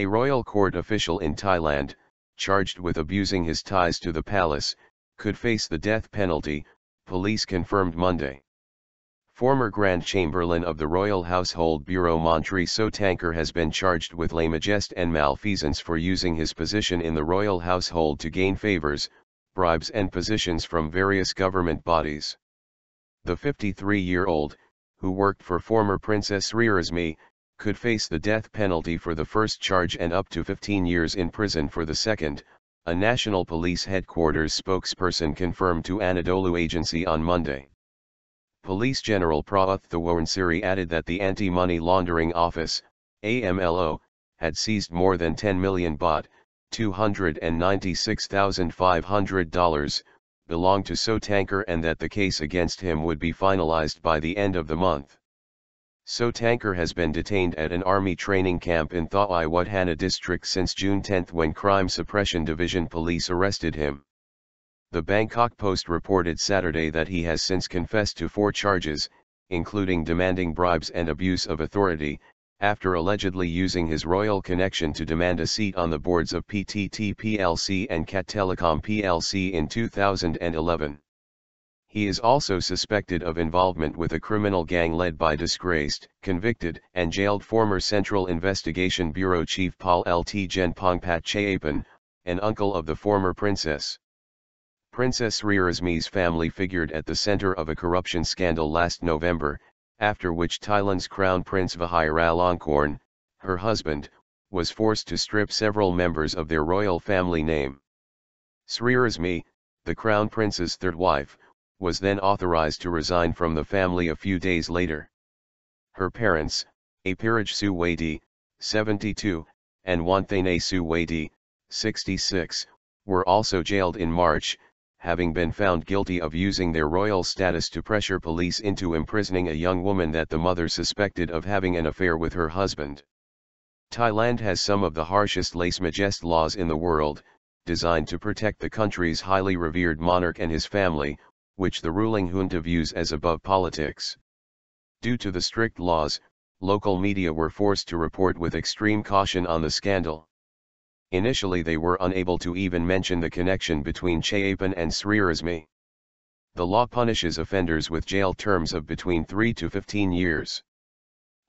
A royal court official in Thailand, charged with abusing his ties to the palace, could face the death penalty, police confirmed Monday. Former Grand Chamberlain of the Royal Household Bureau Montri Sotangkur has been charged with majesté and malfeasance for using his position in the royal household to gain favors, bribes and positions from various government bodies. The 53-year-old, who worked for former Princess Srirasmi, could face the death penalty for the first charge and up to 15 years in prison for the second, a National Police Headquarters spokesperson confirmed to Anadolu Agency on Monday. Police General Prawuth Thawornsiri added that the Anti-Money Laundering Office, AMLO, had seized more than 10 million baht, $296,500, belonged to Sotangkur and that the case against him would be finalized by the end of the month. Sotangkur has been detained at an army training camp in Thawi Wat district since June 10 when Crime Suppression Division police arrested him. The Bangkok Post reported Saturday that he has since confessed to four charges, including demanding bribes and abuse of authority, after allegedly using his royal connection to demand a seat on the boards of PTT plc and Cat Telecom plc in 2011. He is also suspected of involvement with a criminal gang led by disgraced, convicted, and jailed former Central Investigation Bureau Chief Pol Lt Gen Pongpat Chayapan, an uncle of the former princess. Princess Srirasmi's family figured at the center of a corruption scandal last November, after which Thailand's Crown Prince Vajiralongkorn, her husband, was forced to strip several members of their royal family name. Srirasmi, the Crown Prince's third wife, was then authorized to resign from the family a few days later. Her parents, Apiruj Suwadee, 72, and Wanthanee Suwadee, 66, were also jailed in March, having been found guilty of using their royal status to pressure police into imprisoning a young woman that the mother suspected of having an affair with her husband. Thailand has some of the harshest lèse majesté laws in the world, designed to protect the country's highly revered monarch and his family, which the ruling junta views as above politics. Due to the strict laws, local media were forced to report with extreme caution on the scandal. Initially they were unable to even mention the connection between Chayapan and Srirasmi. The law punishes offenders with jail terms of between 3 to 15 years.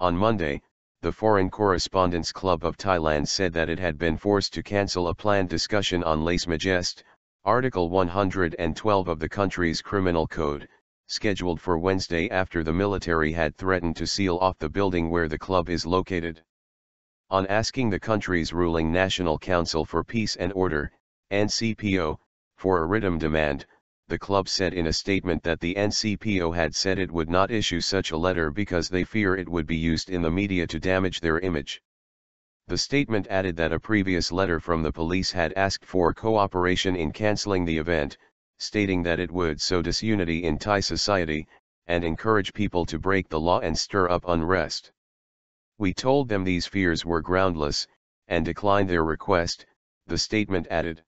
On Monday, the Foreign Correspondents Club of Thailand said that it had been forced to cancel a planned discussion on lèse majesté, Article 112 of the country's criminal code, scheduled for Wednesday after the military had threatened to seal off the building where the club is located. On asking the country's ruling National Council for Peace and Order, NCPO, for a written demand, the club said in a statement that the NCPO had said it would not issue such a letter because they fear it would be used in the media to damage their image. The statement added that a previous letter from the police had asked for cooperation in cancelling the event, stating that it would sow disunity in Thai society, and encourage people to break the law and stir up unrest. We told them these fears were groundless, and declined their request, the statement added.